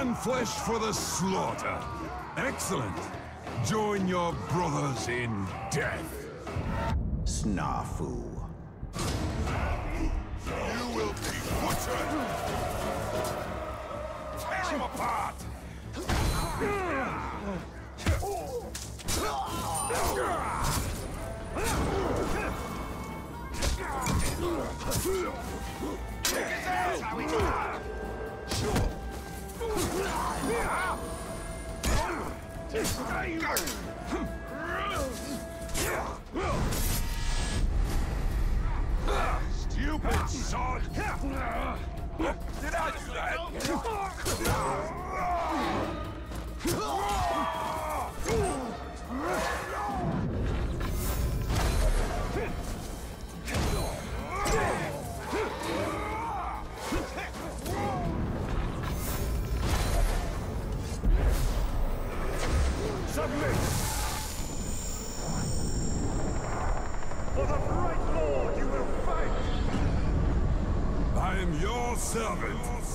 Young flesh for the slaughter. Excellent. Join your brothers in death. Snafû. You will be butchered. Tear him apart. Stupid sod! Did I do that? Submit! For the Bright Lord you will fight! I am your servant.